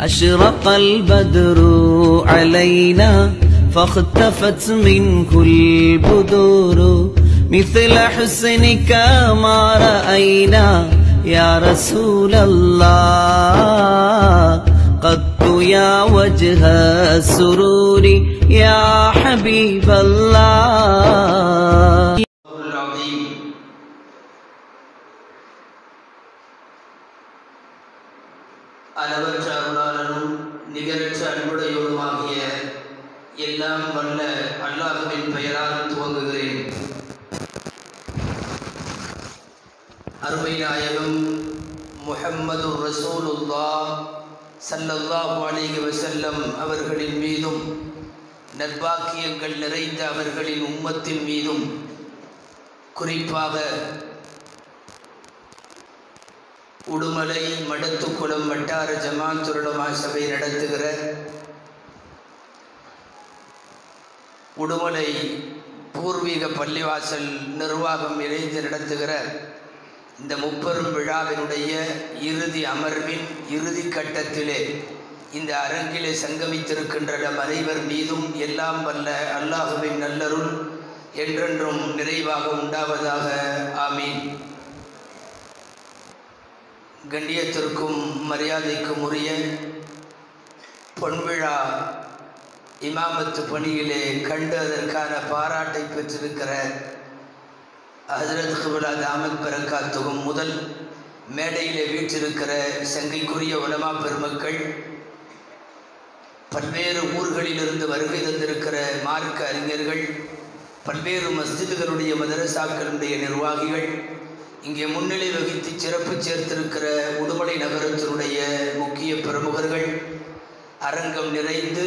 أشرق البدر علينا فاختفت منه البدور مثل حسنك ما رأينا يا رسول الله قط يا وجه السرور يا حبيب الله العظيم அளவற்ற அருளாளனும் நிகரற்ற அன்புடையோருமாகிய எல்லாம் வல்ல அல்லாஹுவின் பெயரால் துவங்குகிறேன். அருமை நாயகம் முஹம்மது ரசூலுல்லா ஸல்லல்லாஹு அலைஹி வசல்லம் அவர்களின் மீதும் நற்பாக்கியங்கள் நிறைந்த அவர்களின் உம்மத்தின் மீதும் குறிப்பாக உடுமலை மடத்துக்குளம் வட்டார ஜமாத்துலமா சபை நடத்துகிற உடுமலை பூர்வீக பள்ளிவாசல் நிர்வாகம் இணைந்து நடத்துகிற இந்த முப்பெரும் விழாவினுடைய இறுதி அமர்வின் இறுதி கட்டத்திலே இந்த அரங்கிலே சங்கமித்திருக்கின்ற நம் அனைவர் மீதும் எல்லாம் வல்ல அல்லாஹுவின் நல்லருள் என்றென்றும் நிறைவாக உண்டாவதாக. ஆமீன். கண்ணியத்திற்கும் மரியாதைக்கும் உரிய பொன்விழா இமாமத்து பணியிலே கண்டு அதற்கான பாராட்டை பெற்றிருக்கிற ஹசரத் குபுலா தாமத் பரக்காத்துகும் முதல் மேடையிலே வீற்றிருக்கிற சங்கைக்குரிய உலமா பெருமக்கள் பல்வேறு ஊர்களிலிருந்து வருகை தந்திருக்கிற மார்க்க அறிஞர்கள் பல்வேறு மஸ்ஜிதுகளுடைய மதரசாக்களுடைய நிர்வாகிகள் இங்கே முன்னிலை வகித்து சிறப்பு சேர்த்திருக்கிற உடுமலை நகரத்தினுடைய முக்கிய பிரமுகர்கள் அரங்கம் நிறைந்து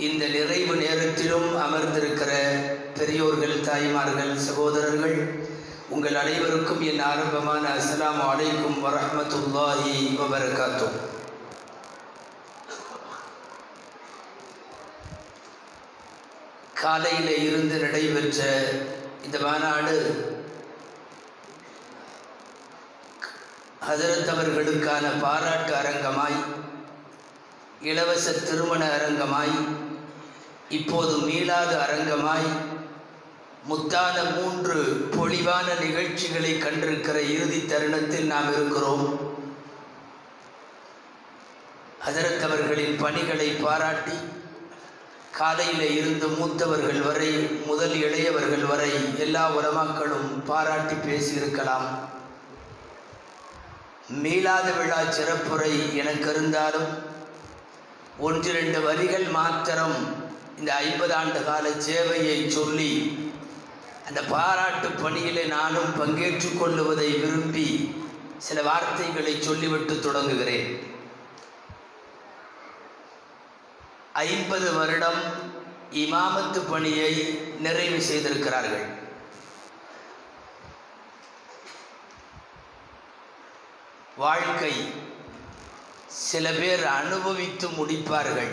இந்த நிறைவு நேரத்திலும் அமர்ந்திருக்கிற பெரியோர்கள் தாய்மார்கள் சகோதரர்கள் உங்கள் அனைவருக்கும் என் ஆரம்பமான அஸ்லாம் அலைக்கும் வரமத்துல்லாஹி வபரகாத்தும் காலையில் இருந்து நடைபெற்ற இந்த மாநாடு ஹசரத் அவர்களுக்கான பாராட்டு அரங்கமாய் இலவச திருமண அரங்கமாய் இப்போது மீளாத அரங்கமாய் முத்தான மூன்று பொலிவான நிகழ்ச்சிகளை கண்டிருக்கிற இறுதி தருணத்தில் நாம் இருக்கிறோம். ஹசரத் அவர்களின் பணிகளை பாராட்டி காலையில் இருந்து மூத்தவர்கள் வரை முதல் இளையவர்கள் வரை எல்லா உலமாக்களும் பாராட்டி பேசியிருக்கலாம். மீளாத விழா சிறப்புரை எனக்கு இருந்தாலும் ஒன்றிரண்டு வரிகள் மாத்திரம் இந்த ஐம்பது ஆண்டு கால சேவையை சொல்லி அந்த பாராட்டு பணியிலே நானும் பங்கேற்று கொள்ளுவதை விரும்பி சில வார்த்தைகளை சொல்லிவிட்டு தொடங்குகிறேன். ஐம்பது வருடம் இமாமத்து பணியை நிறைவு செய்திருக்கிறார்கள். வாழ்க்கை சில பேர் அனுபவித்து முடிப்பார்கள்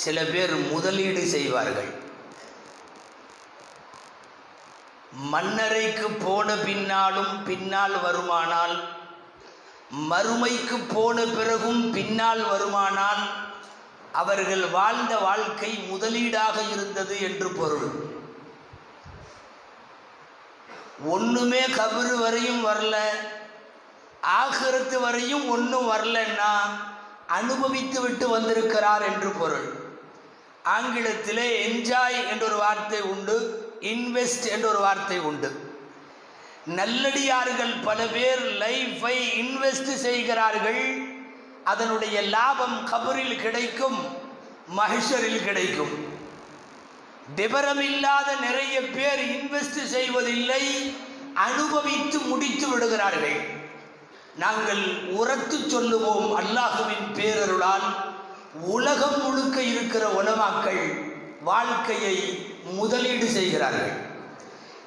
சில பேர் முதலீடு செய்வார்கள். மன்னரைக்கு போன பின்னாலும் பின்னால் வருமானால் மறுமைக்கு போன பிறகும் பின்னால் வருமானால் அவர்கள் வாழ்ந்த வாழ்க்கை முதலீடாக இருந்தது என்று பொருள். ஒண்ணுமே கபரு வரையும் வரல ஆகிறது வரையும் ஒன்றும் வரலன்னா அனுபவித்து விட்டு வந்திருக்கிறார் என்று பொருள். ஆங்கிலத்திலே என்ஜாய் என்ற ஒரு வார்த்தை உண்டு இன்வெஸ்ட் என்ற ஒரு வார்த்தை உண்டு. நல்லடியார்கள் பல பேர் லைஃபை இன்வெஸ்ட் செய்கிறார்கள் அதனுடைய லாபம் கபரில் கிடைக்கும் மகிஷரில் கிடைக்கும். விவரமில்லாத நிறைய பேர் இன்வெஸ்ட் செய்வதில்லை அனுபவித்து முடித்து விடுகிறார்கள். நாங்கள் உரத்து சொல்லுவோம் அல்லாஹுவின் பேரருளால். உலகம் முழுக்க இருக்கிற உலமாக்கள் வாழ்க்கையை முதலீடு செய்கிறார்கள்.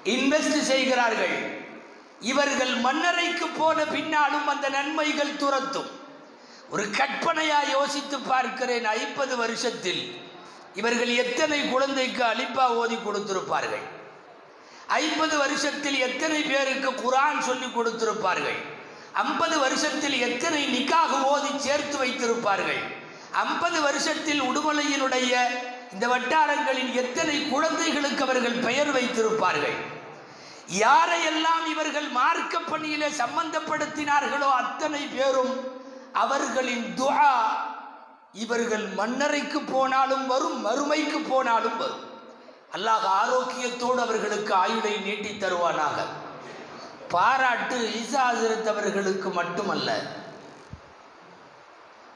இன்வெஸ்ட் செய்கிறார்கள். இவர்கள் மன்னரைக்கு போன பின்னாலும் அந்த நன்மைகள் துரத்தும். ஒரு கற்பனையா யோசித்து பார்க்கிறேன் ஐம்பது வருஷத்தில். இவர்கள் எத்தனை குழந்தைக்கு அலிப்பா ஓதி கொடுத்திருப்பார்கள்? ஐம்பது வருஷத்தில் எத்தனை பேருக்கு குரான் சொல்லி கொடுத்திருப்பார்கள்? ஐம்பது வருஷத்தில் எத்தனை நிக்காக ஓதி சேர்த்து வைத்திருப்பார்கள்? ஐம்பது வருஷத்தில் உடுமலையினுடைய இந்த வட்டாரங்களின் எத்தனை குழந்தைகளுக்கு அவர்கள் பெயர் வைத்திருப்பார்கள்? யாரையெல்லாம் இவர்கள் மார்க்க பணியிலே சம்பந்தப்படுத்தினார்களோ அத்தனை பேரும் அவர்களின் துஆ இவர்கள் மன்னரைக்கு போனாலும் வரும் மறுமைக்கு போனாலும் வரும். அல்லாஹ் ஆரோக்கியத்தோடு அவர்களுக்கு ஆயுளை நீட்டி தருவானாக. பாராட்டு ஈசா ஹசரத் மட்டுமல்ல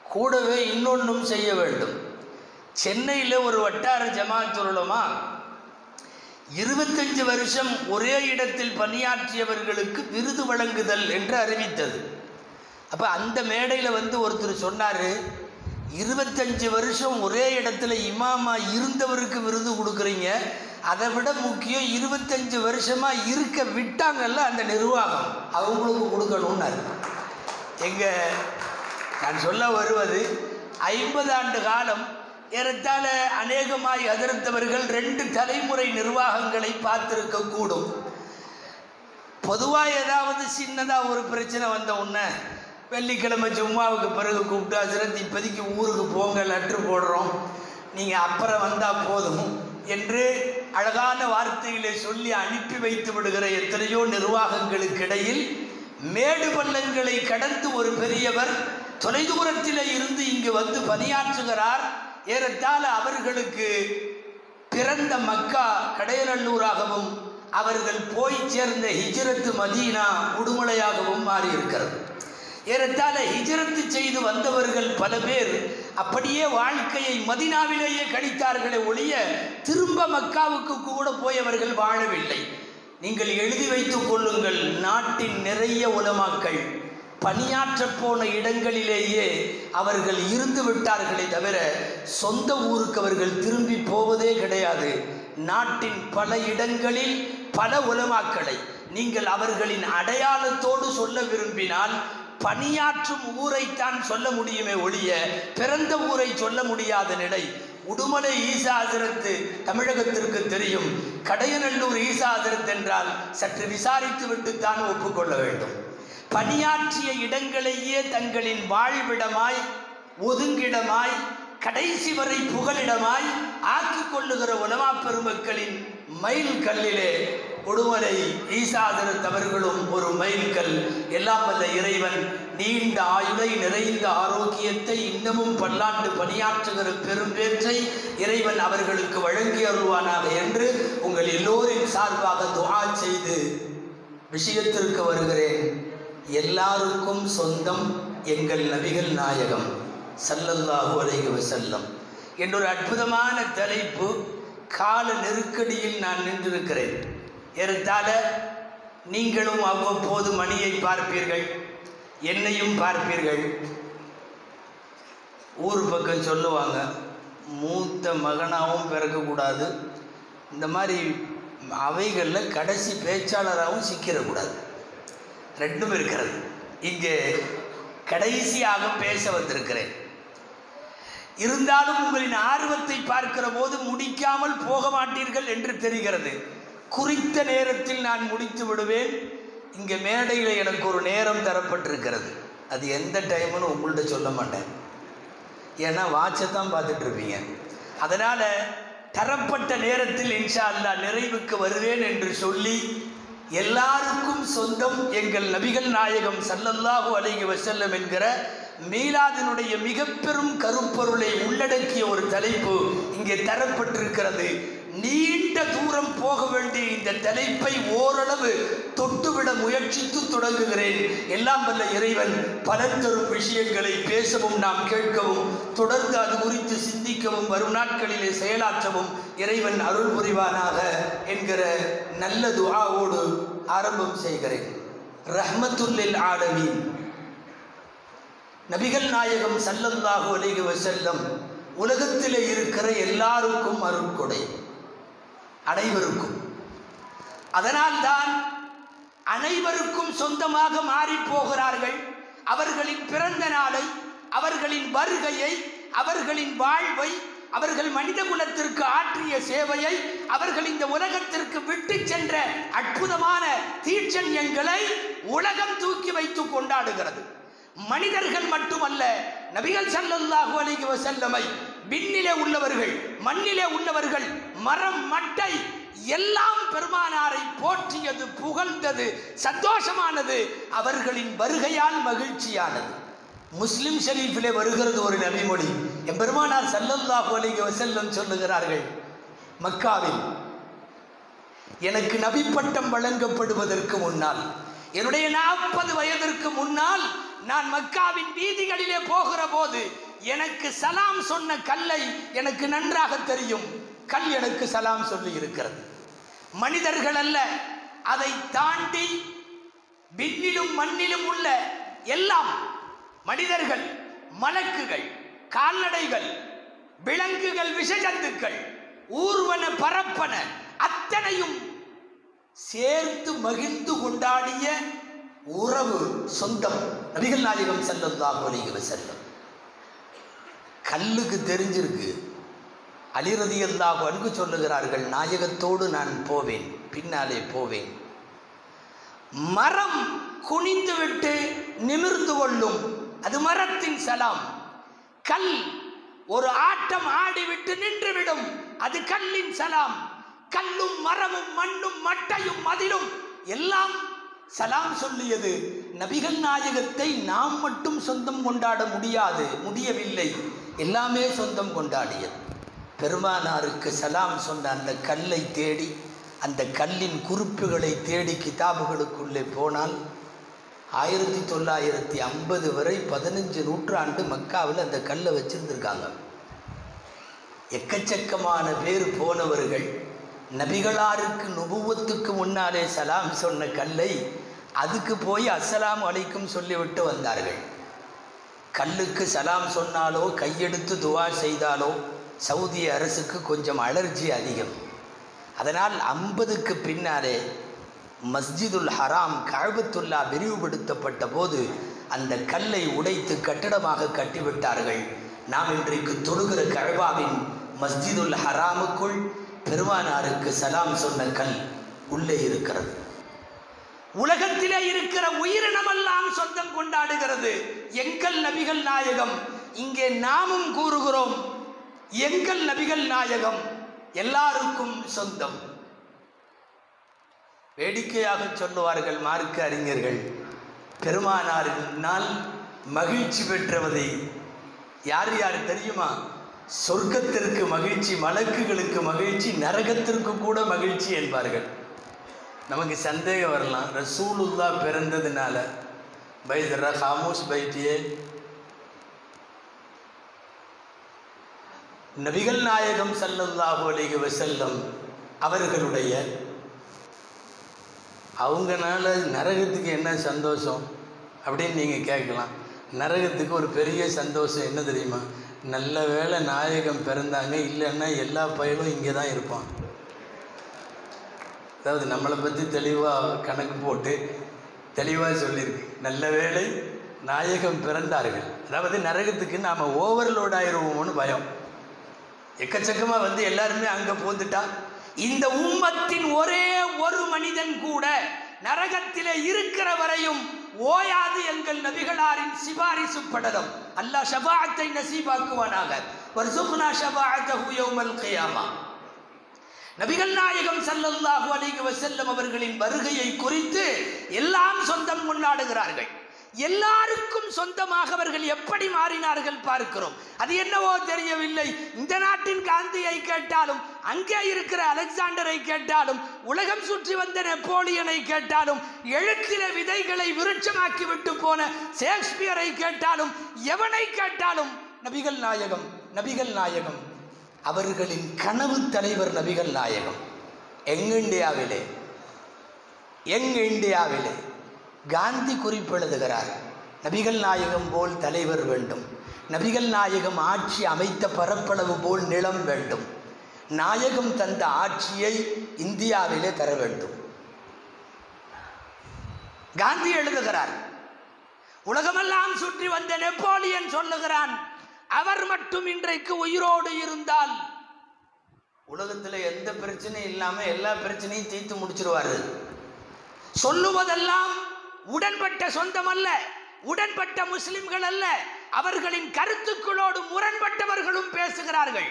கூடவே இன்னொன்றும் செய்ய வேண்டும். சென்னையில் ஒரு வட்டார ஜமாத் இருபத்தஞ்சு வருஷம் ஒரே இடத்தில் பணியாற்றியவர்களுக்கு விருது வழங்குதல் என்று அறிவித்தது. அப்போ அந்த மேடையில் வந்து ஒருத்தர் சொன்னார் இருபத்தஞ்சு வருஷம் ஒரே இடத்துல இமாமா இருந்தவருக்கு விருது கொடுக்குறீங்க அதை விட முக்கியம் இருபத்தஞ்சு வருஷமாக இருக்க விட்டாங்கல்ல அந்த நிர்வாகம். அவங்களுக்கு கொடுக்கணும்னாரு எங்கள் நான் சொல்ல வருவது ஐம்பது ஆண்டு காலம் ஏறத்தாழ அநேகமாய் அதிர்த்தவர்கள் ரெண்டு தலைமுறை நிர்வாகங்களை பார்த்துருக்க கூடும். பொதுவாக ஏதாவது சின்னதாக ஒரு பிரச்சனை வந்த உடனே வெள்ளிக்கிழமை ஜும்மாவுக்கு பிறகு கூப்பிட்டு ஹசரத் இப்போதைக்கு ஊருக்கு போங்க லெட்ரு போடுறோம். நீங்கள் அப்புறம் வந்தால் போதும். என்று அழகான வார்த்தைகளை சொல்லி அனுப்பி வைத்து விடுகிற எத்தனையோ நிர்வாகங்களுக்கு இடையில் மேடு பள்ளங்களை கடந்து ஒரு பெரியவர் தொலைதூரத்திலே இருந்து இங்கு வந்து பணியாற்றுகிறார். ஏறத்தாழ அவர்களுக்கு பிறந்த மக்கா கடையநல்லூராகவும் அவர்கள் போய் சேர்ந்த ஹிஜ்ரத்து மதீனா உடுமலையாகவும் மாறியிருக்கிறது. ஏறத்தாழ ஹிஜ்ரத்து செய்து வந்தவர்கள் பல பேர் அப்படியே வாழ்க்கையை மதினாவிலேயே கழித்தார்களே ஒழிய திரும்ப மக்காவுக்கு கூட போய் அவர்கள் வாழவில்லை. நீங்கள் எழுதி வைத்துக் கொள்ளுங்கள் நாட்டின் நிறைய உலமாக்கள் பணியாற்ற போன இடங்களிலேயே அவர்கள் இருந்து விட்டார்களே தவிர சொந்த ஊருக்கு அவர்கள் திரும்பி போவதே கிடையாது. நாட்டின் பல இடங்களில் பல உலமாக்களை நீங்கள் அவர்களின் அடையாளத்தோடு சொல்ல விரும்பினால் பணியாற்றும் ஊரைத்தான் சொல்ல முடியுமே ஒழிய பிறந்த ஊரை சொல்ல முடியாத நிலை. உடுமலை ஈசாசிரத்து தமிழகத்திற்கு தெரியும். கடையநல்லூர் ஈசா என்றால் சற்று விசாரித்து விட்டுத்தான் ஒப்புக்கொள்ள வேண்டும். பணியாற்றிய இடங்களையே தங்களின் வாழ்விடமாய் ஒதுங்கிடமாய் கடைசி வரை புகலிடமாய் ஆக்கிக் கொள்ளுகிற உலமா பெருமக்களின் மைல் கல்லிலே கொடுமலை ஈசாதரத் தவறுகளும் ஒரு மைல்கல் எல்லாம் வல்ல இறைவன் நீண்ட ஆயுளை நிறைந்த ஆரோக்கியத்தை இன்னமும் பல்லாண்டு பணியாற்றுகிற பெரும்பேற்றை இறைவன் அவர்களுக்கு வழங்கி அருள்வானாக என்று உங்கள் எல்லோரின் சார்பாக துவா செய்து விஷயத்திற்கு வருகிறேன். எல்லாருக்கும் சொந்தம் எங்கள் நபிகள் நாயகம் சல்லல்லாஹு அலைஹி செல்லம் என்றொரு அற்புதமான தலைப்பு கால நெருக்கடியில் நான் நின்றிருக்கிறேன். ஏறத்தாழ நீங்களும் அவ்வப்போது மணியை பார்ப்பீர்கள் என்னையும் பார்ப்பீர்கள். ஊர் பக்கம் சொல்லுவாங்க மூத்த மகனாகவும் பிறக்கக்கூடாது. இந்த மாதிரி அவைகளில் கடைசி பேச்சாளராகவும் சிக்கிடக்கூடாது. ரெண்டும் இருக்கிறது. இங்கே கடைசியாக பேச வந்திருக்கிறேன். இருந்தாலும் உங்களின் ஆர்வத்தை பார்க்கிற போது முடிக்காமல் போக மாட்டீர்கள் என்று தெரிகிறது. குறித்த நேரத்தில் நான் முடித்து விடுவேன். இங்கே மேடையில் எனக்கு ஒரு நேரம் தரப்பட்டிருக்கிறது. அது எந்த டைம்னு உங்கள்கிட்ட சொல்ல மாட்டேன். ஏன்னா வாட்சை தான் பார்த்துட்டு இருப்பீங்க. அதனால் தரப்பட்ட நேரத்தில் இன்ஷா அல்லா நிறைவுக்கு வருவேன் என்று சொல்லி எல்லாருக்கும் சொந்தம் எங்கள் நபிகள் நாயகம் சல்லல்லாஹு அலைகி வசல்லம் என்கிற மீலாதினுடைய மிக பெரும் கருப்பொருளை உள்ளடக்கிய ஒரு தலைப்பு இங்கே தரப்பட்டிருக்கிறது. நீண்ட தூரம் போக வேண்டிய இந்த தலைப்பை ஓரளவு தொட்டுவிட முயற்சித்து தொடங்குகிறேன். எல்லாம் வல்ல இறைவன் பலன் தரும் விஷயங்களை பேசவும் நாம் கேட்கவும் தொடர்ந்து அது குறித்து சிந்திக்கவும் வரும் நாட்களிலே செயலாற்றவும் இறைவன் அருள் புரிவானாக என்கிற நல்ல துஆவோடு ஆரம்பம் செய்கிறேன். ரஹ்மத்துல்லில் ஆலமீன். நபிகள் நாயகம் சல்லல்லாஹு அலைஹி செல்லம் உலகத்திலே இருக்கிற எல்லாருக்கும் அருட்கொடை. அனைவருக்கும். அதனால்தான் அனைவருக்கும் சொந்தமாக மாறி போகிறார்கள். அவர்களின் பிறந்த நாளை அவர்களின் வருகையை அவர்களின் வாழ்வை அவர்கள் மனித குலத்திற்கு ஆற்றிய சேவையை அவர்கள் இந்த உலகத்திற்கு விட்டு சென்ற அற்புதமான தீட்சண்யங்களை உலகம் தூக்கி வைத்து கொண்டாடுகிறது. மனிதர்கள் மட்டுமல்ல நபிகள் ஸல்லல்லாஹு அலைஹி செல்லமை விண்ணிலே உள்ளவர்கள் மண்ணிலே உள்ளவர்கள் மரம் மட்டை எல்லாம் பெருமானாரை போற்றியது புகழ்ந்தது சந்தோஷமானது அவர்களின் வருகையால் மகிழ்ச்சியானது. முஸ்லிம் ஷரீஃபிலே வருகிறது ஒரு நபிமொழி. என் பெருமானார் ஸல்லல்லாஹு அலைஹி வஸல்லம் சொல்லுகிறார்கள் மக்காவில் எனக்கு நபி பட்டம் வழங்கப்படுவதற்கு முன்னால் என்னுடைய நாற்பது வயதிற்கு முன்னால் நான் மக்காவின் வீதிகளிலே போகிற போது எனக்கு சலாம் சொன்ன கல்லை எனக்கு நன்றாக தெரியும். கல் எனக்கு சலாம் சொல்லி இருக்கிறது. மனிதர்கள் அல்ல அதை தாண்டி விண்ணிலும் மண்ணிலும் உள்ள எல்லாம் மனிதர்கள் மலக்குகள் கால்நடைகள் விலங்குகள் விஷஜந்துக்கள் ஊர்வன பரப்பன அத்தனையும் சேர்த்து மகிழ்ந்து கொண்டாடிய உறவு சொந்தம். நபிகள் நாயகம் செல்லும் அலைஹி செல்லும் கல்லுக்கு தெரிஞ்சிருக்கு. அலிரதி அல்லாஹ் அன்பு சொல்லுகிறார்கள் நாயகத்தோடு நான் போவேன் பின்னாலே போவேன். மரம் குனிந்து விட்டு நிமிர்ந்து கொள்ளும் அது மரத்தின் சலாம். கல் ஒரு ஆட்டம் ஆடிவிட்டு நின்றுவிடும் அது கல்லின் சலாம். கல்லும் மரமும் மண்ணும் மட்டையும் மதிலும் எல்லாம் சலாம் சொல்லியது. நபிகள் நாயகத்தை நாம் மட்டும் சொந்தம் கொண்டாட முடியாது முடியவில்லை. எல்லாமே சொந்தம் கொண்டாடியது. பெருமானாருக்கு சலாம் சொன்ன அந்த கல்லை தேடி அந்த கல்லின் குறிப்புகளை தேடி கிதாபுகளுக்குள்ளே போனால் ஆயிரத்தி தொள்ளாயிரத்தி ஐம்பது வரை பதினஞ்சு நூற்றாண்டு மக்காவில் அந்த கல்லை வச்சுருந்துருக்காங்க. எக்கச்சக்கமான பேர் போனவர்கள் நபிகளாருக்கு நுபுவத்துக்கு முன்னாலே சலாம் சொன்ன கல்லை அதுக்கு போய் அஸ்ஸலாமு அலைக்கும் சொல்லிவிட்டு வந்தார்கள். கல்லுக்கு சலாம் சொன்னாலோ கையெடுத்து துவா செய்தாலோ சவுதி அரசுக்கு கொஞ்சம் அலர்ஜி அதிகம். அதனால் ஐம்பதுக்கு பின்னாலே மஸ்ஜிதுல் ஹராம் கழபத்துல்லா விரிவுபடுத்தப்பட்ட போது அந்த கல்லை உடைத்து கட்டிடமாக கட்டிவிட்டார்கள். நாம் இன்றைக்கு தொழுகிற கழபாவின் மஸ்ஜிதுல் ஹராமுக்குள் பெருமானாருக்கு சலாம் சொன்ன கல் உள்ளே இருக்கிறது. உலகத்திலே இருக்கிற உயிரினமெல்லாம் சொந்தம் கொண்டாடுகிறது. எங்கள் நபிகள் நாயகம். இங்கே நாமும் கூறுகிறோம் எங்கள் நபிகள் நாயகம் எல்லாருக்கும் சொந்தம். வேடிக்கையாக சொல்லுவார்கள் மார்க்க அறிஞர்கள் பெருமானாரினால் மகிழ்ச்சி பெற்றவதை யார் யார் தெரியுமா? சொர்க்கத்திற்கு மகிழ்ச்சி மலக்குகளுக்கு மகிழ்ச்சி நரகத்திற்கு கூட மகிழ்ச்சி என்பார்கள். நமக்கு சந்தேகம் வரலாம். ரசூலுல்லா பிறந்ததுனால பைதரா ஹாமூஸ் பைத்தியே நபிகள் நாயகம் சல்லல்லாஹு அலைஹி வசல்லம் அவர்களுடைய அவங்கனால நரகத்துக்கு என்ன சந்தோஷம் அப்படின்னு நீங்கள் கேட்கலாம். நரகத்துக்கு ஒரு பெரிய சந்தோஷம் என்ன தெரியுமா? நல்ல வேளை நாயகம் பிறந்தாங்க இல்லைன்னா எல்லா பயலும் இங்கே தான் இருப்பான். அதாவது நம்மளை பற்றி தெளிவாக கணக்கு போட்டு தெளிவாக சொல்லியிருக்கு நல்ல வேளை நாயகம் பிறந்தார்கள். அதாவது நரகத்துக்கு நாம் ஓவர்லோட் ஆயிடுவோம்னு பயம். எக்கச்சக்கமாக வந்து எல்லாருமே அங்கே போந்துட்டா இந்த உம்மத்தின் ஒரே ஒரு மனிதன் கூட நரகத்திலே இருக்கிற வரையும் ஓயாது எங்கள் நபிகளாரின் சிபாரிசு படலம். அல்லாஹ் ஷபாத்தை நசீபாக்குவானாக. வர்சுக்னா ஷபாஅத்தஹு யௌமல் கியாமா. நபிகள் நாயகம் சல்லல்லாஹு அலைஹி செல்லும் அவர்களின் வருகையை குறித்து எல்லாம் சொந்தம் கொண்டாடுகிறார்கள். எல்லாருக்கும் சொந்தமாக அவர்கள் எப்படி மாறினார்கள் பார்க்கிறோம். அது என்னவோ தெரியவில்லை. இந்த நாட்டின் காந்தியை கேட்டாலும் அங்கே இருக்கிற அலெக்சாண்டரை கேட்டாலும் உலகம் சுற்றி வந்த நெப்போலியனை கேட்டாலும் எழுத்தில விதைகளை விருட்சமாக்கி விட்டு போன சேக்ஸ்பியரை கேட்டாலும் எவனை கேட்டாலும் நபிகள் நாயகம் நபிகள் நாயகம். அவர்களின் கனவு தலைவர் நபிகள் நாயகம். எங் இந்தியாவிலே? எங் இந்தியாவிலே? காந்தி குறிப்பெழுதுகிறார் நபிகள் நாயகம் போல் தலைவர் வேண்டும். நபிகள் நாயகம் ஆட்சி அமைத்த பரப்பளவு போல் நிலம் வேண்டும். நாயகம் தந்த ஆட்சியை இந்தியாவிலே தர வேண்டும். காந்தி எழுதுகிறார் உலகமெல்லாம் சுற்றி வந்த நெப்போலியன் சொல்லுகிறான் அவர் மட்டும் இன்றைக்கு உயிரோடு இருந்தால் உலகத்தில் எந்த பிரச்சனையும் இல்லாமல் எல்லா பிரச்சனையும் தீர்த்து முடிச்சிருவாரு. சொல்லுவதெல்லாம் உடன்பட்ட சொந்தம் அல்ல உடன்பட்ட முஸ்லிம்கள் அல்ல அவர்களின் கருத்துக்களோடு முரண்பட்டவர்களும் பேசுகிறார்கள்.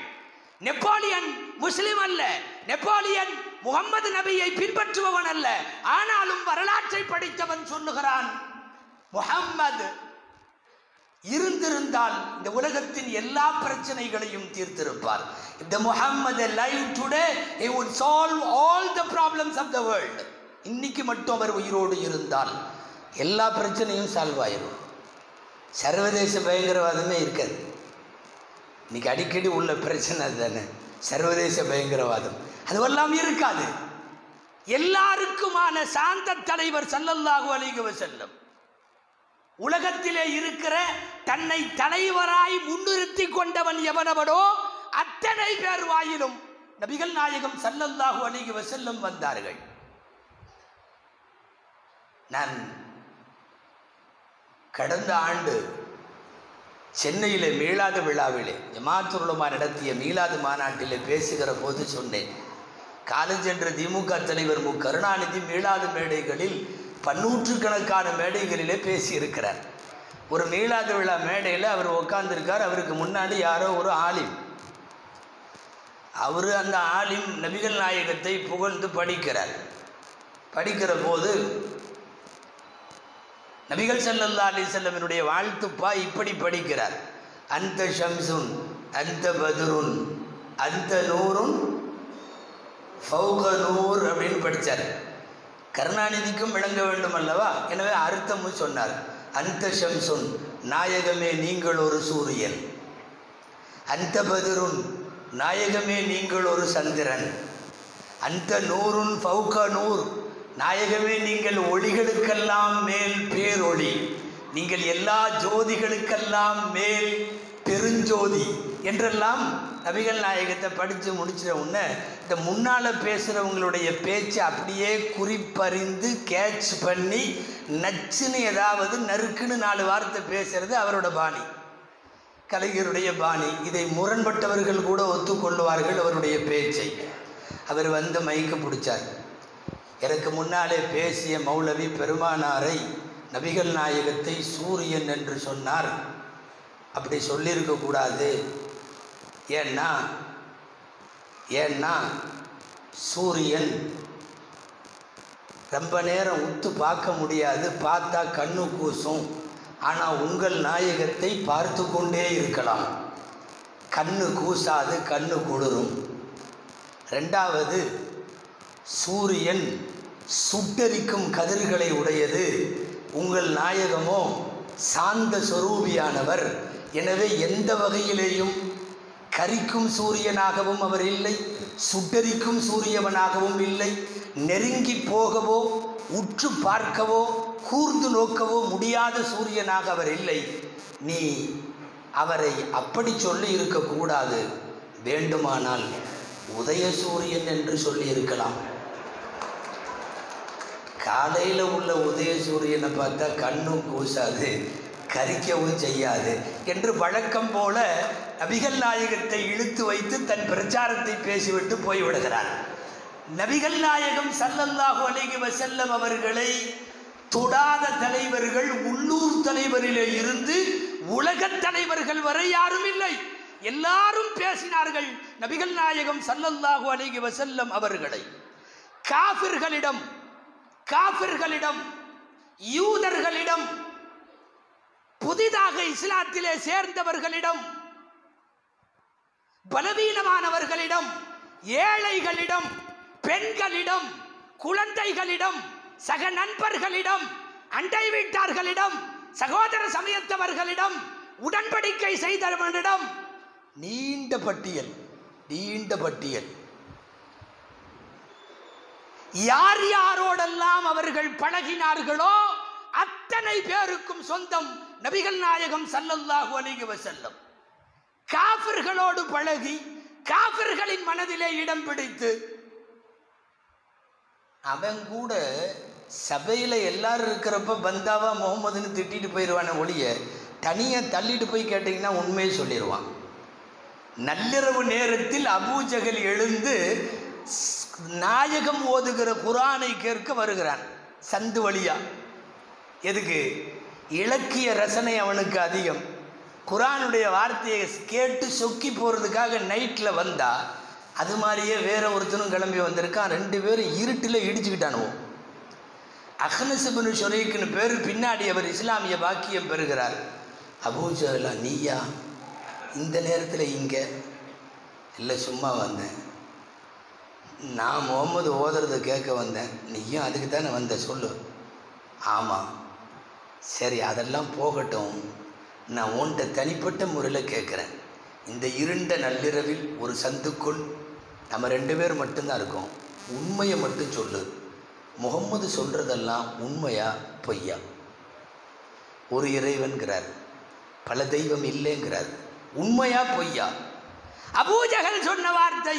நெப்போலியன் முஸ்லிம் அல்ல நெப்போலியன் முகம்மது நபியை பின்பற்றுபவன் அல்ல ஆனாலும் வரலாற்றை படித்தவன் சொல்லுகிறான் முகம்மது இருந்திருந்தால் இந்த உலகத்தின் எல்லா பிரச்சனைகளையும் தீர்த்திருப்பார். இந்த Muhammad live today he would solve all the problems of the world இன்னைக்கு மட்டும் அவர் உயிரோடு இருந்தால் எல்லா பிரச்சனையும் சால்வ் ஆயிரும். சர்வதேச பயங்கரவாதமே இருக்காது. இன்னைக்கு அடிக்கடி உள்ள பிரச்சனை தானே சர்வதேச பயங்கரவாதம். அதுவெல்லாம் இருக்காது. எல்லாருக்குமான சாந்த தலைவர் சல்லல்லாஹு அலைஹி செல்லும் உலகத்திலே இருக்கிற தன்னை தலைவராய் முன்னிறுத்தி கொண்டவன் எவனவனோ அத்தனை பேர் வாயிலும் நபிகள் நாயகம் சல்லல்லாஹு அலைஹி வசல்லம் வந்தார்கள். நான் கடந்த ஆண்டு சென்னையில் மீளாது விழாவிலே ஜமாத்துருளமா நடத்திய மீளாது மாநாட்டிலே பேசுகிற போது சொன்னேன் காலஞ்சென்ற திமுக தலைவர் மு. கருணாநிதி மீளாது மேடைகளில் பன்னூற்றுக்கணக்கான மேடைகளிலே பேசியிருக்கிறார். ஒரு மீளாது விழா மேடையில் அவர் உட்காந்துருக்கார் அவருக்கு முன்னாடி யாரோ ஒரு ஆலிம். அவர் அந்த ஆலிம் நபிகள் நாயகத்தை புகழ்ந்து படிக்கிறார். படிக்கிற போது நபிகள் ஸல்லல்லாஹு அலி செல்லமினுடைய வாழ்த்துப்பா இப்படி படிக்கிறார். அந்த ஷம்சுன் அந்த பதுருன் அந்த நூறுன் ஃபௌக நூர் அப்படின்னு படித்தார் கருணாநிதிக்கும் விளங்க வேண்டும் அல்லவா எனவே அர்த்தமும் சொன்னார். அந்த ஷம்சுன் நாயகமே நீங்கள் ஒரு சூரியன். அந்த பதிருன் நாயகமே நீங்கள் ஒரு சந்திரன். அந்த நூறுன் ஃபௌக நூர் நாயகமே நீங்கள் ஒளிகளுக்கெல்லாம் மேல் பேரொளி. நீங்கள் எல்லா ஜோதிகளுக்கெல்லாம் மேல் பெருஞ்சோதி. என்றெல்லாம் நபிகள் நாயகத்தை படித்து முடிச்சிட உடனே இந்த முன்னால் பேசுகிறவங்களுடைய பேச்சு அப்படியே குறிப்பறிந்து கேட்ச் பண்ணி நச்சுன்னு ஏதாவது நறுக்குன்னு நாலு வார்த்தை பேசுகிறது அவரோட பாணி. கலைஞருடைய பாணி. இதை முரண்பட்டவர்கள் கூட ஒத்துக்கொள்வார்கள் அவருடைய பேச்சை. அவர் வந்து மயக்க பிடிச்சார். எனக்கு முன்னாலே பேசிய மௌலவி பெருமானாரை நபிகள் நாயகத்தை சூரியன் என்று சொன்னார். அப்படி சொல்லியிருக்கக்கூடாது ஏன்னா ஏன்னா சூரியன் ரொம்ப நேரம் உத்து பார்க்க முடியாது பார்த்தா கண்ணு கூசும். ஆனால் உங்கள் நாயகத்தை பார்த்து கொண்டே இருக்கலாம். கண்ணு கூசாது கண்ணு குளிரும். ரெண்டாவது சூரியன் சுட்டரிக்கும் கதிர்களை உடையது. உங்கள் நாயகமோ சாந்த சொரூபியானவர். எனவே எந்த வகையிலேயும் கரிக்கும் சூரியனாகவும் அவர் இல்லை சுட்டரிக்கும் சூரியவனாகவும் இல்லை. நெருங்கி போகவோ உற்று பார்க்கவோ கூர்ந்து நோக்கவோ முடியாத சூரியனாக அவர் இல்லை. நீ அவரை அப்படி சொல்லி இருக்கக்கூடாது வேண்டுமானால் உதய சூரியன் என்று சொல்லி இருக்கலாம். காலையில் உள்ள உதய சூரியனை பார்த்தா கண்ணும் கூசாது கரிக்கவும் செய்யாது என்று வழக்கம் போல நபிகள் நாயகத்தை இழுத்து வைத்து தன் பிரச்சாரத்தை பேசிவிட்டு போய்விடுகிறார். நபிகள் நாயகம் சல்லல்லாஹு அலைஹி வசல்லம் அவர்களை தொடாத தலைவர்கள் உள்ளூர் தலைவரிலே இருந்து உலகத் தலைவர்கள் வரை யாரும் இல்லை. எல்லாரும் பேசினார்கள் நபிகள் நாயகம் சல்லல்லாஹு அலைஹி வசல்லம் அவர்களை. காபிர்களிடம் காபிர்களிடம் யூதர்களிடம் புதிதாக இஸ்லாத்திலே சேர்ந்தவர்களிடம் பலவீனமானவர்களிடம் ஏழைகளிடம் பெண்களிடம் குழந்தைகளிடம் சக நண்பர்களிடம் அண்டை வீட்டார்களிடம் சகோதர சமயத்தவர்களிடம் உடன்படிக்கை செய்தவனிடம் நீண்ட பட்டியல் நீண்ட பட்டியல். யார் யாரோடெல்லாம் அவர்கள் பழகினார்களோ அத்தனை பேருக்கும் சொந்தம் நபிகள் நாயகம் சல்லல்லாஹு அலைஹி வஸல்லம். காபிர்களோடு பழகி காபிர்களின் மனதிலே இடம் பிடித்து அவன் கூட சபையில் எல்லாரும் இருக்கிறப்ப பந்தாவா முகமதுன்னு திட்டிட்டு போயிடுவான ஒளிய தனியாக தள்ளிட்டு போய் கேட்டிங்கன்னா உண்மையை சொல்லிடுவான் நள்ளிரவு நேரத்தில் அபூஜகல் எழுந்து நாயகம் ஓதுகிற குரானை கேட்க வருகிறான் சந்து வழியா. எதுக்கு? இலக்கிய ரசனை அவனுக்கு அதிகம். குரானுடைய வார்த்தையை கேட்டு சொக்கி போகிறதுக்காக நைட்டில் வந்தா அது மாதிரியே வேற ஒருத்தனும் கிளம்பி வந்திருக்கான் ரெண்டு பேரும் இருட்டில் இடிச்சுக்கிட்டானுவோம் அஹ்னசுபின் ஷொரீக்குன்னு பேர் பின்னாடி அவர் இஸ்லாமிய பாக்கியம் பெறுகிறார். அபூஜலா நீயா இந்த நேரத்தில் இங்கே. இல்லை சும்மா வந்தேன். நான் முகமது ஓதுறதை கேட்க வந்தேன். நீயும் அதுக்கு தானே வந்த சொல்லு. ஆமாம் சரி அதெல்லாம் போகட்டும். நான் உன்கிட்ட தனிப்பட்ட முறையில் கேட்குறேன். இந்த இருண்ட நள்ளிரவில் ஒரு சந்துக்குள் நம்ம ரெண்டு பேர் மட்டும்தான் இருக்கோம். உண்மையை மட்டும் சொல்லு. முகம்மது சொல்கிறதெல்லாம் உண்மையா பொய்யா? ஒரு இறைவன்கிறார். பல தெய்வம் இல்லைங்கிறார். உண்மையா பொய்யா? அபூஜகல் சொன்ன வார்த்தை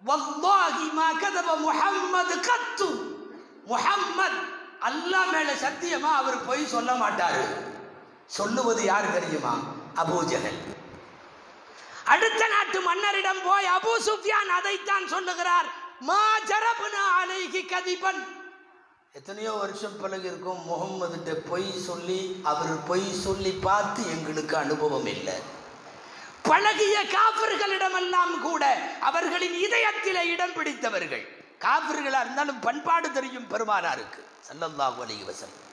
முகம்மது மா முஹம்மது கத்து. முஹம்மத் அல்லாஹ் மேல சத்தியமா அவர் பொய் சொல்ல மாட்டாரு. சொல்லுவது யார் தெரியுமா? அபூஜகல் அடுத்த நாட்டு மன்னரிடம் போய் அபூ சுஃபியான் அதைத்தான் சொல்லுகிறார். மா ஜரபுனா அலைகி கதிபன். எத்தனையோ வருஷம் பிறகு இருக்கும் முகம்மதுட்ட பொய் சொல்லி அவர் பொய் சொல்லி பார்த்து எங்களுக்கு அனுபவம் இல்லை. பழகிய காப்பர்களிடமெல்லாம் கூட அவர்களின் இதயத்திலே இடம் பிடித்தவர்கள். காப்பர்களாக இருந்தாலும் பண்பாடு தெரியும் பெருமானாருக்கு. சல்லல்லாஹு அலி வசனம்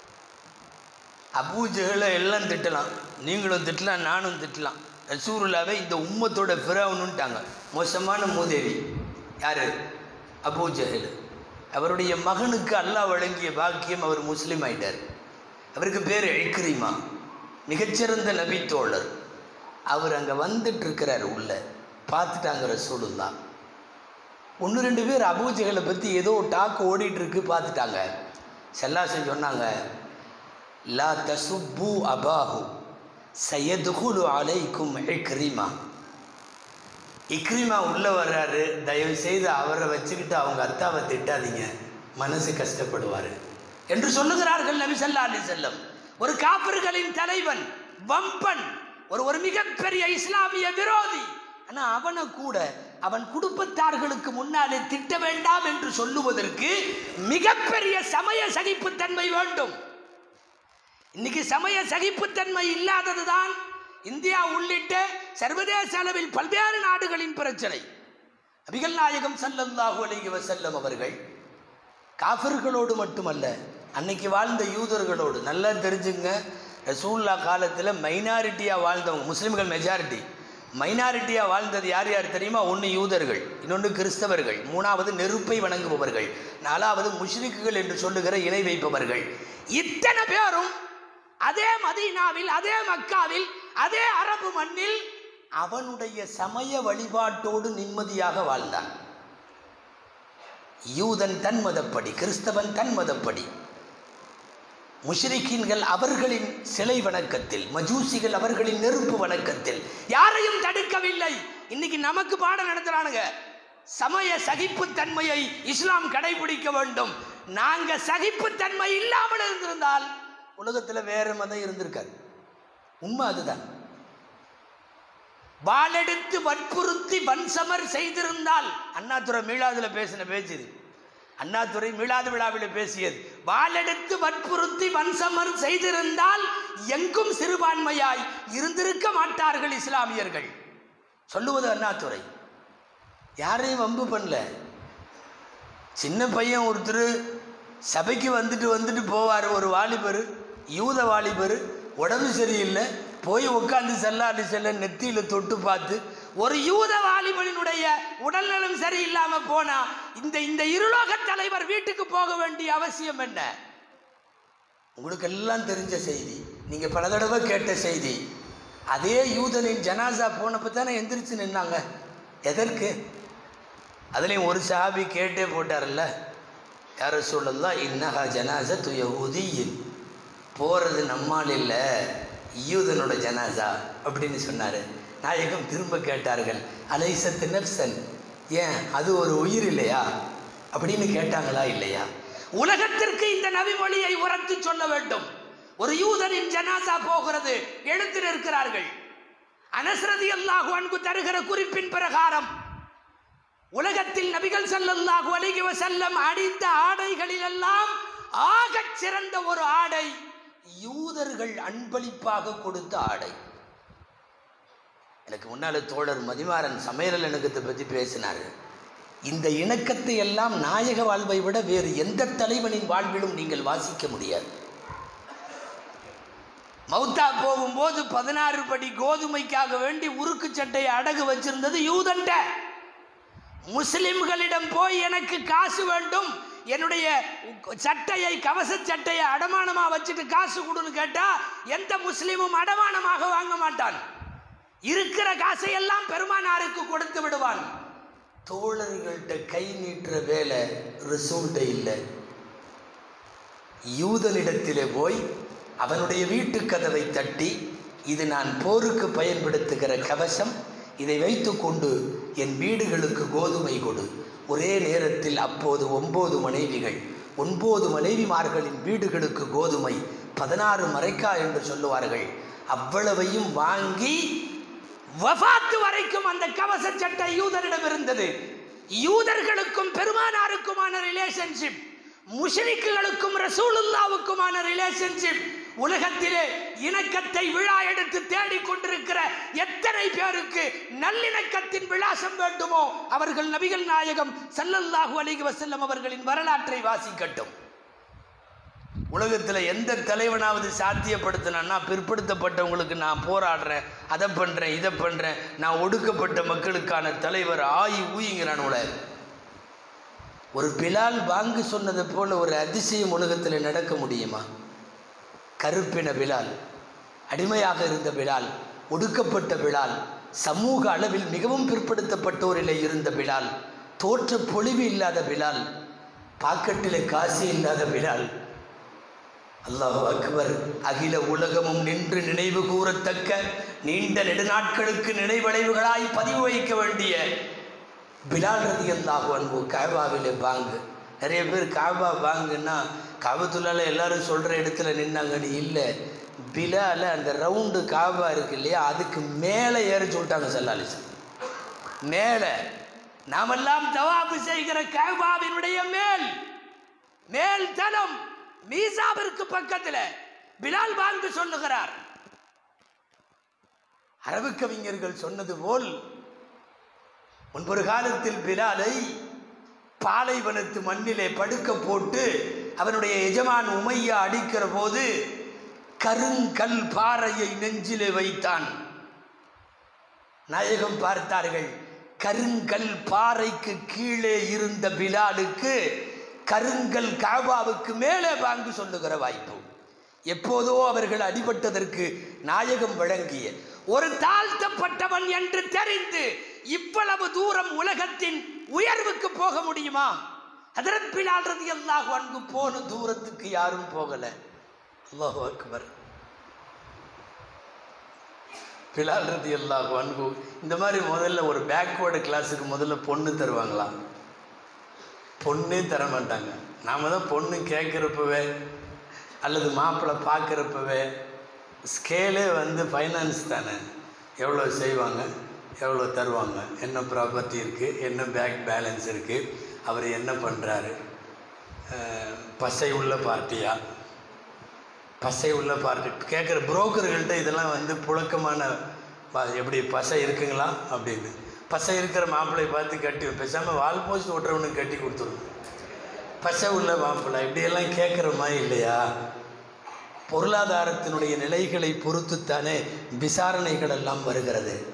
அபூஜகளை எல்லாம் திட்டலாம். நீங்களும் திட்டலாம் நானும் திட்டலாம். ரசூருல்லாவே இந்த உம்மத்தோட பிறவனுன்ட்டாங்க மோசமான மூதேவி. யாரு? அபூஜஹல். அவருடைய மகனுக்கு அல்லாஹ் வழங்கிய பாக்கியம் அவர் முஸ்லீம் ஆயிட்டார். அவருக்கு பேர் இக்ரிமா. மிகச்சிறந்த நபி தோழர் அவர் அங்கே வந்துட்டு இருக்கிறார் உள்ள. பார்த்துட்டாங்க ரசூலுல்லா. ஒன்று ரெண்டு பேர் அபூஜகளை பற்றி ஏதோ டாக் ஓடிட்டுருக்கு பார்த்துட்டாங்க. செல்லாசன் சொன்னாங்க லா தசுப்பு அபாஹு சையதுகுலு அலைக்கும் இக்ரிமா இக்ரிமா உள்ளே வர்றாரு. தயவு செய்து அவரை வச்சுக்கிட்டு அவங்க அத்தாவை திட்டாதீங்க. மனசு கஷ்டப்படுவார். என்று சொல்லுகிறார்கள் நபி சல்லா அலி செல்லம் ஒரு காப்பர்களின் தலைவன் வம்பன் ஒரு ஒரு மிகப்பெரிய இஸ்லாமிய விரோதி. ஆனால் அவனை கூட அவன் குடும்பத்தார்களுக்கு முன்னாலே திட்ட வேண்டாம் என்று சொல்லுவதற்கு மிகப்பெரிய சமய சகிப்புத்தன்மை வேண்டும். இன்னைக்கு சமய சகிப்புத்தன்மை இல்லாததுதான் இந்தியா உள்ளிட்ட சர்வதேச அளவில் பல்வேறு நாடுகளின் பிரச்சனை. நபிகள் நாயகம் ஸல்லல்லாஹு அலைஹி வஸல்லம் அவர்கள் காஃபிர்களோடு மட்டுமல்ல அன்னைக்கு வாழ்ந்த யூதர்களோடு நல்லா தெரிஞ்சுங்க ரசூல்லா காலத்தில் மைனாரிட்டியாக வாழ்ந்தவங்க முஸ்லீம்கள் மெஜாரிட்டி மைனாரிட்டியாக வாழ்ந்தது யார் யார் தெரியுமா? ஒன்று யூதர்கள் இன்னொன்று கிறிஸ்தவர்கள் மூணாவது நெருப்பை வணங்குபவர்கள் நாலாவது முஷ்ரிக்குகள் என்று சொல்லுகிற இணை வைப்பவர்கள். இத்தனை பேரும் அதே மதீனாவில் அதே மக்காவில் அதே அரபு மண்ணில் அவனுடைய சமய வழிபாட்டோடு நிம்மதியாக வாழ்ந்தான். யூதன் தன் மதப்படி கிறிஸ்தவன் தன் மதப்படி முஷ்ரிக்கீன்கள் அவர்களின் சிலை வணக்கத்தில் மஜூசிகள் அவர்களின் நெருப்பு வணக்கத்தில் யாரையும் தடுக்கவில்லை. இன்னைக்கு நமக்கு பாடம் நடத்துறானுங்க. சமய சகிப்புத்தன்மையை இஸ்லாம் கடைபிடிக்க வேண்டும். நாங்கள் சகிப்புத்தன்மை இல்லாமல் இருந்திருந்தால் உலகத்தில் வேற மதம் இருந்திருக்காது. உண்மை அதுதான். வாளெடுத்து வற்புறுத்தி வன்சமர் செய்திருந்தால் அண்ணாதுரை மீளாதுல பேசின பேச்சு இது. அண்ணாதுரை மீளாது விழாவில் பேசியது. வாளெடுத்து வற்புறுத்தி வன்சமர் செய்திருந்தால் எங்கும் சிறுபான்மையாய் இருந்திருக்க மாட்டார்கள் இஸ்லாமியர்கள். சொல்லுவது அண்ணாதுரை. யாரையும் வம்பு பண்ணல. சின்ன பையன் ஒருத்தர் சபைக்கு வந்துட்டு வந்துட்டு போவார் ஒரு வாலிபர். யூத வாலிபர் உடம்பு சரியில்லை போய் உட்காந்து செல்லாது செல்ல நெத்தியில் தொட்டு பார்த்து ஒரு யூத வாலிபனினுடைய உடல்நலம் சரியில்லாமல் போனா இந்த இந்த இருலோக தலைவர் வீட்டுக்கு போக வேண்டிய அவசியம் என்ன? உங்களுக்கு எல்லாம் தெரிஞ்ச செய்தி நீங்க பல தடவை கேட்ட செய்தி அதே யூதனின் ஜனாசா போனப்போ தானே எந்திரிச்சு நின்னாங்க. எதற்கு? அதுலேயும் ஒரு சாபி கேட்டே போட்டார்ல யார சொல்லலாம் இன்னஹா துய யஹூதியின். போகிறது நம்மால் இல்லை யூதனோட ஜனாசா அப்படின்னு சொன்னார். நாயகம் திரும்ப கேட்டார்கள் அலைசத்து நெப்சன் ஏன் அது ஒரு உயிர் இல்லையா? அப்படின்னு கேட்டாங்களா இல்லையா? உலகத்திற்கு இந்த நபிமொழியை உரத்து சொல்ல வேண்டும். ஒரு யூதனின் ஜனாசா போகிறது. எழுத்து நிற்கிறார்கள். அனசரதி அல்லாஹு அன்பு தருகிற குறிப்பின் பிரகாரம் உலகத்தில் நபிகள் ஸல்லல்லாஹு அலைஹி செல்லம் அணிந்த ஆடைகளிலெல்லாம் ஆகச் சிறந்த ஒரு ஆடை. யூதர்கள் அன்பளிப்பாக கொடுத்த ஆடை. எனக்கு முன்னால் தோழர் மதிமாறன் சமையல் இணக்கத்தை பற்றி பேசினார். இந்த இணக்கத்தை எல்லாம் நாயக வாழ்வை விட வேறு எந்த தலைவனின் வாழ்விலும் நீங்கள் வாசிக்க முடியாது. மௌத்தா போகும்போது பதினாறு படி கோதுமைக்காக வேண்டி உருக்கு சட்டையை அடகு வச்சிருந்தது யூதன்ட முஸ்லிம்களிடம் போய் எனக்கு காசு வேண்டும். என்னுடைய சட்டையை கவச சட்டையை அடமானமாக வச்சுட்டு காசு கொடுன்னு கேட்டால் எந்த முஸ்லீமும் அடமானமாக வாங்க மாட்டான். இருக்கிற காசையெல்லாம் பெருமானாருக்கு கொடுத்து விடுவான். தோழர்கள்ட்ட கை நீட்டுற வேலை ரிசூல்ட்ட இல்லை. யூதனிடத்திலே போய் அவனுடைய வீட்டு கதவை தட்டி இது நான் போருக்கு பயன்படுத்துகிற கவசம் இதை வைத்துக்கொண்டு என் வீடுகளுக்கு கோதுமை கொடு. ஒரே நேரத்தில் அப்போது ஒன்பது மனைவிகள். ஒன்பது மனைவிமார்களின் வீடுகளுக்கு கோதுமை பதினாறு மறைக்கா என்று சொல்லுவார்கள். அவ்வளவையும் வாங்கி வஃபாத்து வரைக்கும் அந்த கவச சட்டை யூதரிடம் இருந்தது. யூதர்களுக்கும் பெருமானாருக்குமான ரிலேஷன்ஷிப் முஷரிக்குகளுக்கும் ரசூலுல்லாவுக்குமான ரிலேஷன்ஷிப் உலகத்திலே இணக்கத்தை விழா எடுத்து தேடிக் கொண்டிருக்கிற எத்தனை பேருக்கு நல்லிணக்கத்தின் விலாசம் வேண்டுமோ அவர்கள் நபிகள் நாயகம் சல்லல்லாஹு அலிகி வசல்லம் அவர்களின் வரலாற்றை வாசிக்கட்டும். உலகத்தில் எந்த தலைவனாவது சாத்தியப்படுத்தினான்னா பிற்படுத்தப்பட்டவங்களுக்கு நான் போராடுறேன் அதை பண்ணுறேன் இதை பண்ணுறேன் நான் ஒடுக்கப்பட்ட மக்களுக்கான தலைவர் ஆயி ஊயிங்கிறான் உலக ஒரு பிலால் வாங்கு சொன்னது போல ஒரு அதிசயம் உலகத்தில் நடக்க முடியுமா? கருப்பின பிலால் அடிமையாக இருந்த பிலால் ஒடுக்கப்பட்ட பிலால் சமூக அளவில் மிகவும் பிற்படுத்தப்பட்டோரிலே இருந்த பிலால் தோற்ற பொலிவு இல்லாத பிலால் பாக்கெட்டில் காசு இல்லாத பிலால். அல்லாஹ் அக்பர் அகில உலகமும் நின்று நினைவு கூறத்தக்க நீண்ட நெடுநாட்களுக்கு நினைவடைவுகளாய் பதிவு வைக்க வேண்டிய பிலால் ரதி அல்லாஹ் அன்பு காபாவிலே பாங்கு. நிறைய பேர் காபா பாங்குன்னா காபத்துள்ளால எல்லாரும் சொல்கிற இடத்துல நின்னாங்கன்னு இல்லை. பிலால அந்த ரவுண்டு காபா இருக்கு இல்லையா அதுக்கு மேலே ஏற சொல்லிட்டாங்க சல்லாலிசன் மேலே. நாமெல்லாம் தவாபு செய்கிற காபாவினுடைய மேல். மேல் தனம் மீசாவிற்கு பக்கத்தில். பிலால் பாங்கு சொல்லுகிறார். அரபு கவிஞர்கள் சொன்னது போல் முன்பொரு காலத்தில் பிலாலை பாலைவனத்து மண்ணிலே படுக்க போட்டு அவனுடைய எஜமான் உமையா அடிக்கிற போது கருங்கல் பாறையை நெஞ்சிலே வைத்தான். நாயகம் பார்த்தார்கள் கருங்கல் பாறைக்கு கீழே இருந்த பிலாலுக்கு கருங்கல் காபாவுக்கு மேலே பாங்கு சொல்லுகிற வாய்ப்பு. எப்போதோ அவர்கள் அடிபட்டதற்கு நாயகம் வழங்கிய ஒரு தாழ்த்தப்பட்டவன் என்று தெரிந்து இவ்வளவு தூரம் உலகத்தின் உயர்வுக்கு போக முடியுமா? ஹதரத் பிலால் ரதி அல்லாஹ் அன்பு போன தூரத்துக்கு யாரும் போகல. அல்லாஹ் அக்பர். பிலால் ரதி அல்லாஹ் அன்பு இந்த மாதிரி முதல்ல ஒரு பேக்வேர்டு கிளாஸுக்கு முதல்ல பொண்ணு தருவாங்களாம் பொண்ணே தர மாட்டாங்க. நாம தான் பொண்ணு கேட்குறப்பவே அல்லது மாப்பிள்ளை பார்க்குறப்பவே ஸ்கேலே வந்து ஃபைனான்ஸ் தானே. எவ்வளோ செய்வாங்க? எவ்வளோ தருவாங்க? என்ன ப்ராப்பர்ட்டி இருக்குது என்ன பேங்க் பேலன்ஸ் இருக்குது அவர் என்ன பண்ணுறாரு பசை உள்ள பார்ட்டியா பசை உள்ள பார்ட்டி கேட்குற புரோக்கர்கள்ட்ட இதெல்லாம் வந்து புழக்கமான எப்படி பசை இருக்குங்களா? அப்படின்னு. பசை இருக்கிற மாப்பிள்ளை பார்த்து கட்டி பேசாமல் வால் போஸ்ட் ஓட்டுறவனுக்கு கட்டி கொடுத்துருவோம் பசை உள்ள மாப்பிள்ளை இப்படியெல்லாம் கேட்குற மாதிரி இல்லையா? பொருளாதாரத்தினுடைய நிலைகளை பொறுத்துத்தானே விசாரணைகள் எல்லாம் வருகிறது.